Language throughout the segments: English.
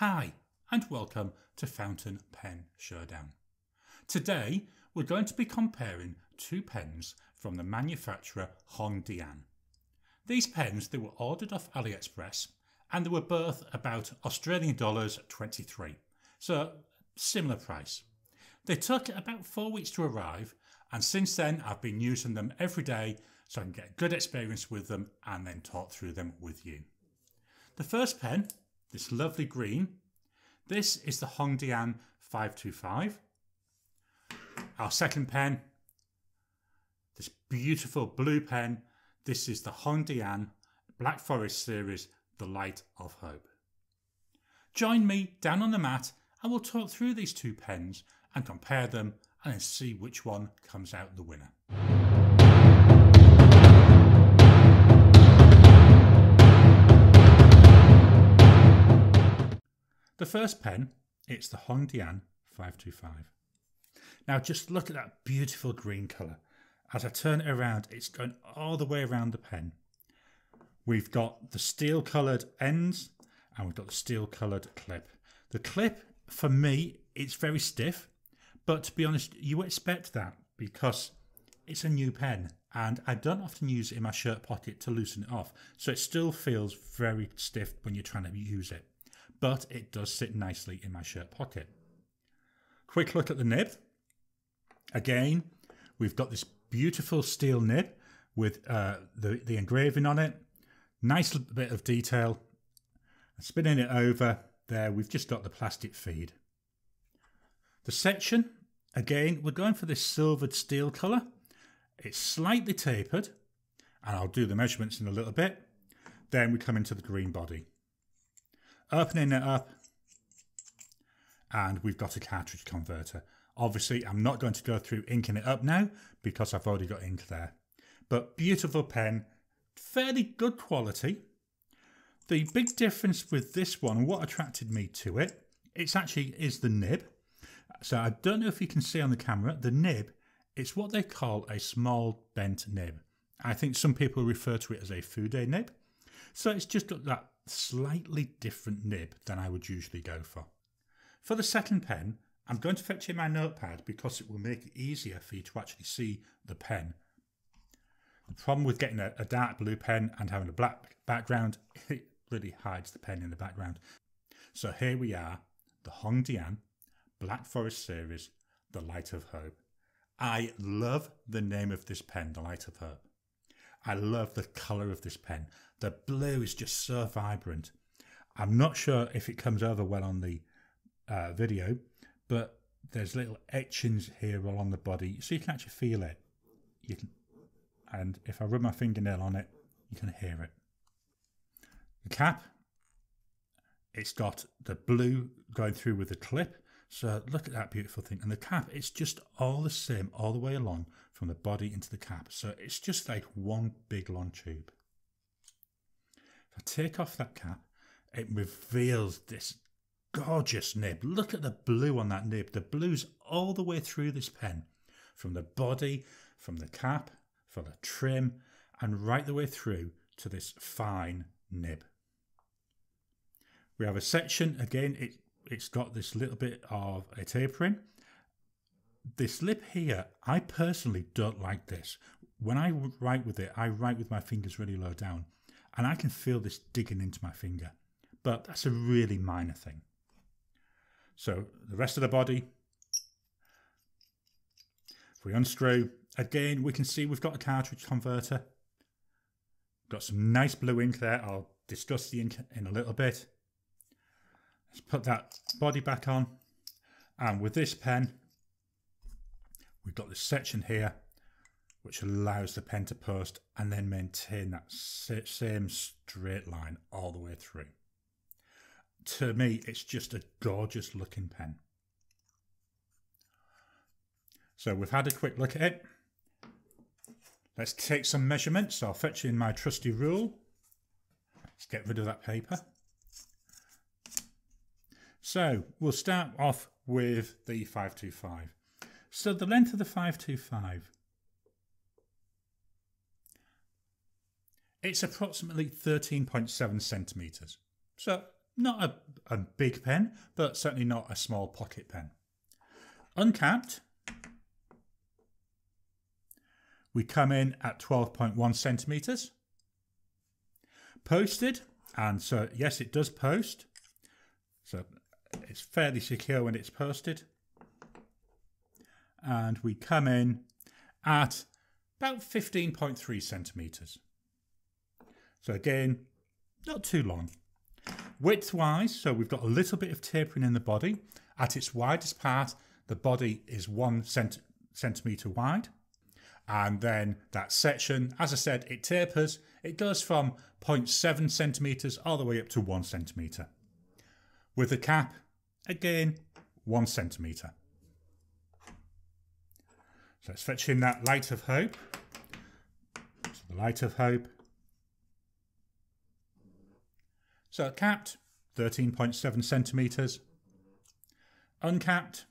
Hi, and welcome to Fountain Pen Showdown. Today, we're going to be comparing two pens from the manufacturer Hongdian. These pens, they were ordered off AliExpress and they were both about Australian dollars 23, so similar price. They took about four weeks to arrive, and since then, I've been using them every day so I can get good experience with them and then talk through them with you. The first pen this lovely green. This is the Hongdian 525. Our second pen, this beautiful blue pen. This is the Hongdian Black Forest series, The Light of Hope. Join me down on the mat and we'll talk through these two pens and compare them and see which one comes out the winner. The first pen, it's the Hongdian 525. Now just look at that beautiful green colour. As I turn it around, it's going all the way around the pen. We've got the steel coloured ends and we've got the steel coloured clip. The clip, for me, it's very stiff, but to be honest, you expect that because it's a new pen and I don't often use it in my shirt pocket to loosen it off. So it still feels very stiff when you're trying to use it but it does sit nicely in my shirt pocket. Quick look at the nib. Again, we've got this beautiful steel nib with uh, the, the engraving on it. Nice bit of detail. Spinning it over, there we've just got the plastic feed. The section, again, we're going for this silvered steel colour. It's slightly tapered, and I'll do the measurements in a little bit. Then we come into the green body opening it up and we've got a cartridge converter. Obviously, I'm not going to go through inking it up now because I've already got ink there. But beautiful pen, fairly good quality. The big difference with this one, what attracted me to it, it's actually is the nib. So I don't know if you can see on the camera, the nib, it's what they call a small bent nib. I think some people refer to it as a fude nib. So it's just got that slightly different nib than I would usually go for. For the second pen, I'm going to fetch in my notepad because it will make it easier for you to actually see the pen. The problem with getting a, a dark blue pen and having a black background, it really hides the pen in the background. So here we are, the Hongdian Black Forest series, The Light of Hope. I love the name of this pen, The Light of Hope. I love the colour of this pen. The blue is just so vibrant. I'm not sure if it comes over well on the uh, video, but there's little etchings here along the body, so you can actually feel it. You can, and if I rub my fingernail on it, you can hear it. The cap, it's got the blue going through with the clip. So look at that beautiful thing. And the cap, it's just all the same all the way along from the body into the cap. So it's just like one big long tube. If I take off that cap, it reveals this gorgeous nib. Look at the blue on that nib. The blue's all the way through this pen, from the body, from the cap, for the trim, and right the way through to this fine nib. We have a section, again, it, it's got this little bit of a tapering. This lip here, I personally don't like this. When I write with it, I write with my fingers really low down and I can feel this digging into my finger. But that's a really minor thing. So the rest of the body, if we unscrew, again, we can see we've got a cartridge converter. Got some nice blue ink there. I'll discuss the ink in a little bit. Let's put that body back on. And with this pen, we've got this section here which allows the pen to post and then maintain that same straight line all the way through. To me, it's just a gorgeous looking pen. So we've had a quick look at it. Let's take some measurements. I'll fetch in my trusty rule. Let's get rid of that paper. So we'll start off with the 525. So the length of the 525 It's approximately 13.7 centimetres, so Not a, a big pen, but certainly not a small pocket pen. Uncapped, we come in at 12.1 centimetres. Posted, and so yes, it does post. So it's fairly secure when it's posted. And we come in at about 15.3 centimetres. So again, not too long. Width wise, so we've got a little bit of tapering in the body. At its widest part, the body is one cent centimetre wide. And then that section, as I said, it tapers. It goes from 0.7 centimetres all the way up to 1 centimetre. With the cap, again, 1 centimetre. So let's fetch in that light of hope. So the light of hope. So capped, 13.7 centimetres. Uncapped,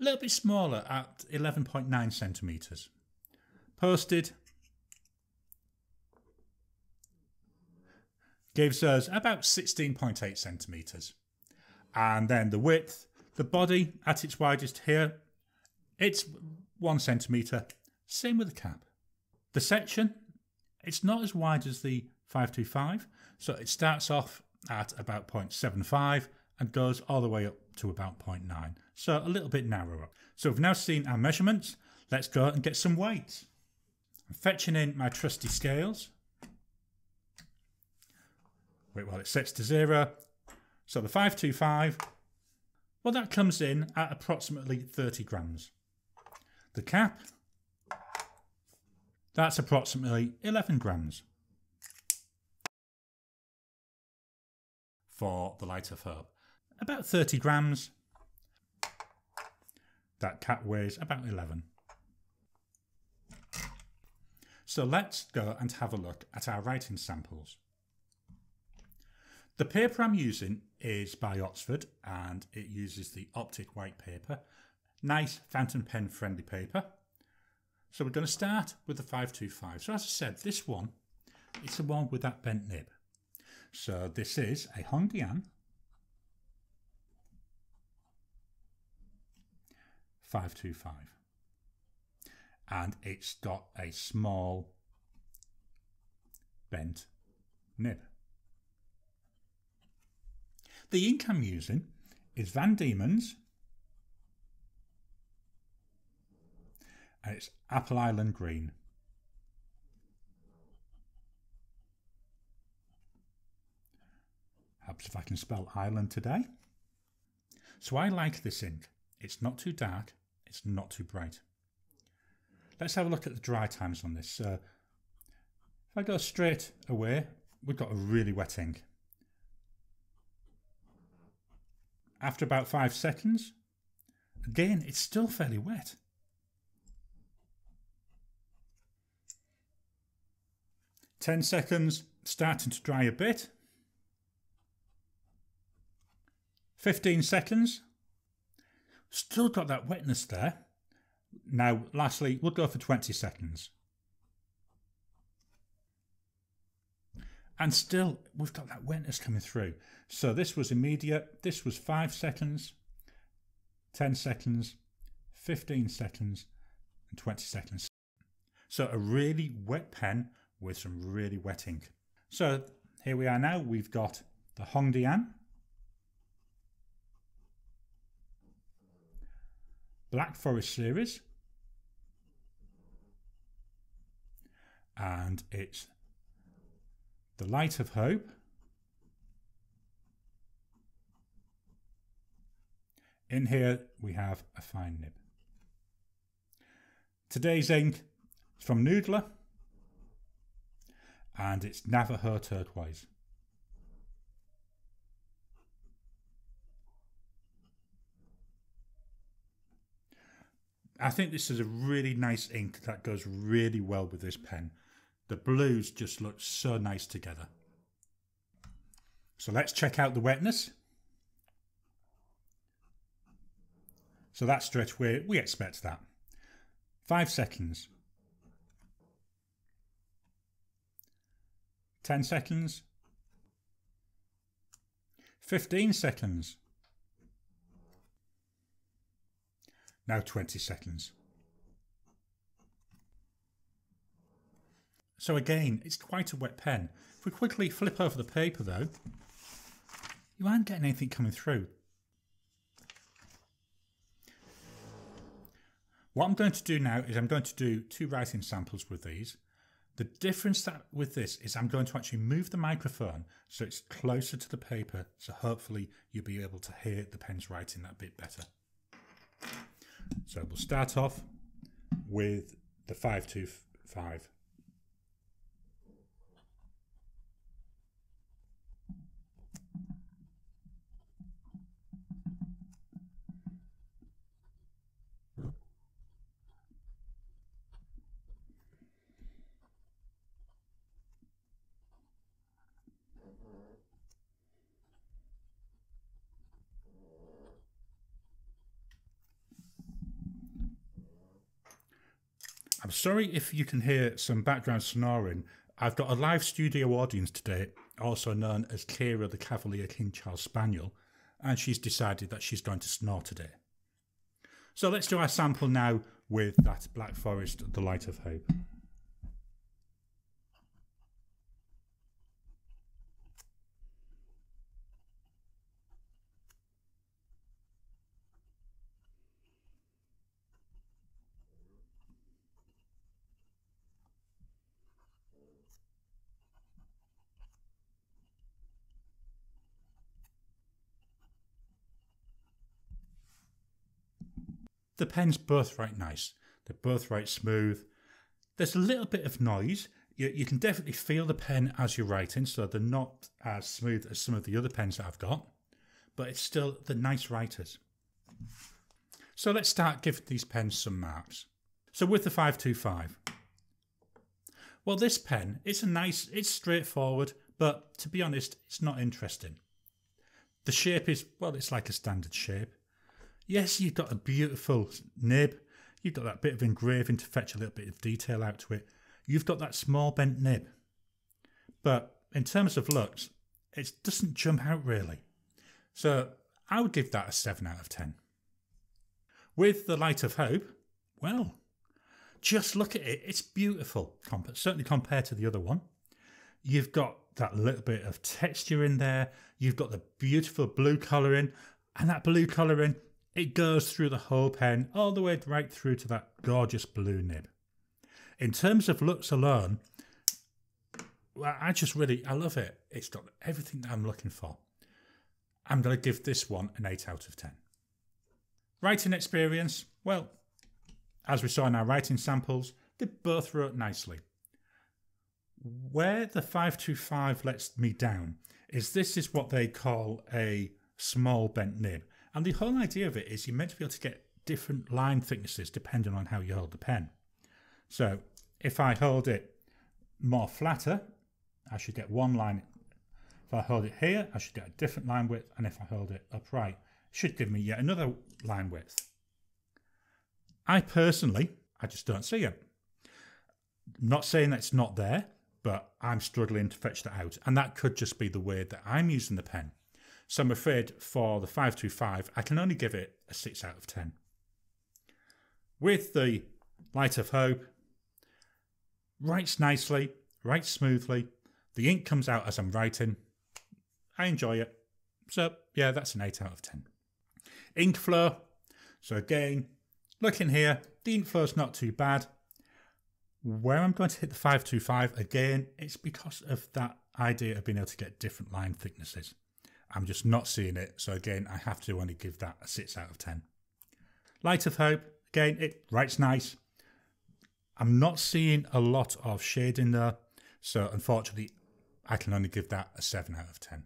a little bit smaller at 11.9 centimetres. Posted gives us about 16.8 centimetres. And then the width, the body at its widest here, it's one centimetre. Same with the cap. The section, it's not as wide as the 525, so it starts off at about 0.75 and goes all the way up to about 0.9, so a little bit narrower. So we've now seen our measurements. Let's go and get some weight. I'm fetching in my trusty scales. Wait while it sets to zero. So the 525, well that comes in at approximately 30 grams. The cap, that's approximately 11 grams. For the Light of Hope about 30 grams. That cap weighs about 11. So let's go and have a look at our writing samples. The paper I'm using is by Oxford and it uses the Optik white paper. Nice fountain pen friendly paper. So we're going to start with the 525. So as I said, this one, it's the one with that bent nib. So this is a Hongdian 525 and it's got a small bent nib. The ink I'm using is Van Dieman's and it's Apple Island Green. Helps if I can spell island today. So I like this ink. It's not too dark it's not too bright. Let's have a look at the dry times on this. Uh, if I go straight away, we've got a really wet ink. After about five seconds, again, it's still fairly wet. Ten seconds, starting to dry a bit. 15 seconds, Still got that wetness there. Now, lastly, we'll go for 20 seconds. And still, we've got that wetness coming through. So this was immediate. This was 5 seconds, 10 seconds, 15 seconds, and 20 seconds. So a really wet pen with some really wet ink. So here we are now. We've got the Hongdian Black Forest series. And it's The Light of Hope. In here we have a fine nib. Today's ink is from Noodler and it's Navajo turquoise. I think this is a really nice ink that goes really well with this pen. The blues just look so nice together. So let's check out the wetness. So that straight away, we expect that. Five seconds. 10 seconds, 15 seconds, now 20 seconds. So again, it's quite a wet pen. If we quickly flip over the paper though, you aren't getting anything coming through. What I'm going to do now is I'm going to do two writing samples with these. The difference that with this is I'm going to actually move the microphone so it's closer to the paper so hopefully you'll be able to hear the pens writing that bit better. So we'll start off with the 525. I'm sorry if you can hear some background snoring. I've got a live studio audience today, also known as Kira the Cavalier King Charles Spaniel, and she's decided that she's going to snore today. So let's do our sample now with that Black Forest, The Light of Hope. The pen's both right nice. They're both right smooth. There's a little bit of noise. You, you can definitely feel the pen as you're writing, so they're not as smooth as some of the other pens that I've got, but it's still the nice writers. So let's start giving these pens some marks. So with the 525, well, this pen, it's a nice, it's straightforward, but to be honest, it's not interesting. The shape is, well, it's like a standard shape. Yes, you've got a beautiful nib. You've got that bit of engraving to fetch a little bit of detail out to it. You've got that small bent nib. But in terms of looks, it doesn't jump out really. So I would give that a 7 out of 10. With The Light of Hope, well, just look at it. It's beautiful, certainly compared to the other one. You've got that little bit of texture in there. You've got the beautiful blue colouring, and that blue colouring it goes through the whole pen, all the way right through to that gorgeous blue nib. In terms of looks alone, well, I just really, I love it. It's got everything that I'm looking for. I'm going to give this one an 8 out of 10. Writing experience, well, as we saw in our writing samples, they both wrote nicely. Where the 525 lets me down is this is what they call a small bent nib. And the whole idea of it is you're meant to be able to get different line thicknesses depending on how you hold the pen. So if I hold it more flatter, I should get one line. If I hold it here, I should get a different line width. And if I hold it upright, it should give me yet another line width. I personally, I just don't see it. not saying that it's not there, but I'm struggling to fetch that out. And that could just be the way that I'm using the pen. So I'm afraid for the 525, I can only give it a 6 out of 10. With the Light of Hope, writes nicely, writes smoothly. The ink comes out as I'm writing. I enjoy it. So, yeah, that's an 8 out of 10. Ink flow. So, again, looking here, the ink flow is not too bad. Where I'm going to hit the 525 again, it's because of that idea of being able to get different line thicknesses. I'm just not seeing it. So again, I have to only give that a 6 out of 10. Light of Hope, again, it writes nice. I'm not seeing a lot of shading there. So unfortunately, I can only give that a 7 out of 10.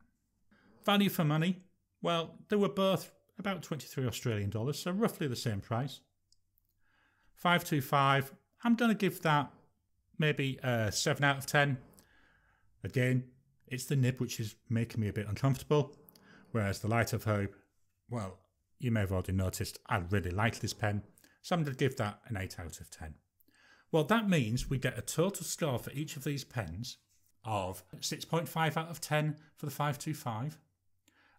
Value for money, well, they were both about 23 Australian dollars, so roughly the same price. 525, I'm going to give that maybe a 7 out of 10. Again, it's the nib which is making me a bit uncomfortable. Whereas the Light of Hope, well, you may have already noticed I really like this pen, so I'm going to give that an 8 out of 10. Well, that means we get a total score for each of these pens of 6.5 out of 10 for the 525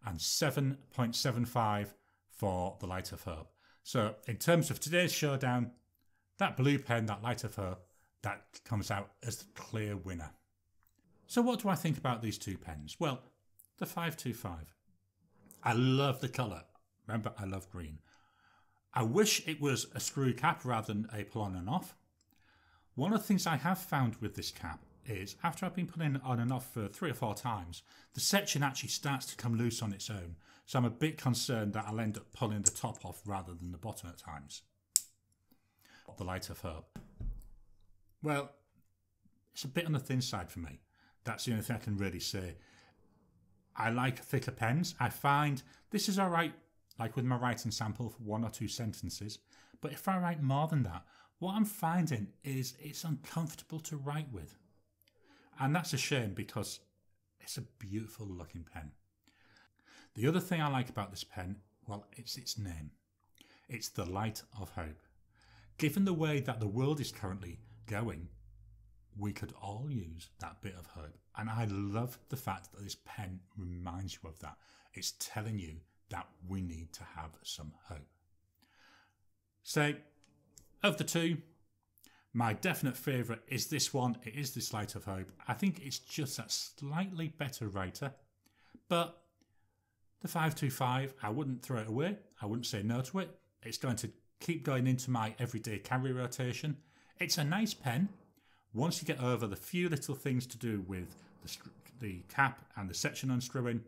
and 7.75 for the Light of Hope. So, in terms of today's showdown, that blue pen, that Light of Hope, that comes out as the clear winner. So, what do I think about these two pens? Well, the 525. I love the colour. Remember, I love green. I wish it was a screw cap rather than a pull on and off. One of the things I have found with this cap is after I've been pulling on and off for three or four times, the section actually starts to come loose on its own. So I'm a bit concerned that I'll end up pulling the top off rather than the bottom at times. The Light of Hope. Well, it's a bit on the thin side for me. That's the only thing I can really say. I like thicker pens. I find this is alright, like with my writing sample for one or two sentences. But if I write more than that, what I'm finding is it's uncomfortable to write with. And that's a shame because it's a beautiful looking pen. The other thing I like about this pen, well, it's its name. It's the light of hope. Given the way that the world is currently going, we could all use that bit of hope. And I love the fact that this pen reminds you of that. It's telling you that we need to have some hope. So, of the two, my definite favourite is this one. It is this Light of Hope. I think it's just a slightly better writer. But the 525, I wouldn't throw it away. I wouldn't say no to it. It's going to keep going into my everyday carry rotation. It's a nice pen once you get over the few little things to do with the, the cap and the section unscrewing,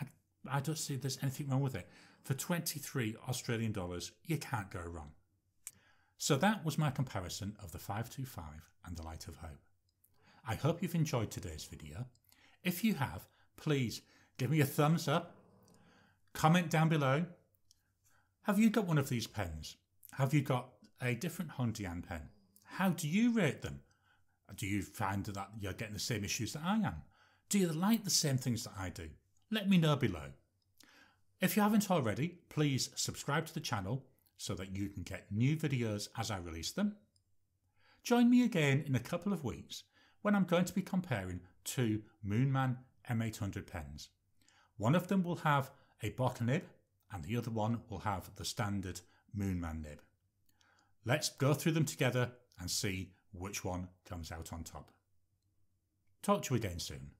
I, I don't see there's anything wrong with it. For 23 Australian dollars, you can't go wrong. So that was my comparison of the 525 and the Light of Hope. I hope you've enjoyed today's video. If you have, please give me a thumbs up, comment down below. Have you got one of these pens? Have you got a different Hongdian pen? How do you rate them? Do you find that you're getting the same issues that I am? Do you like the same things that I do? Let me know below. If you haven't already, please subscribe to the channel so that you can get new videos as I release them. Join me again in a couple of weeks when I'm going to be comparing two Moonman M800 pens. One of them will have a bottle nib and the other one will have the standard Moonman nib. Let's go through them together and see which one comes out on top. Talk to you again soon.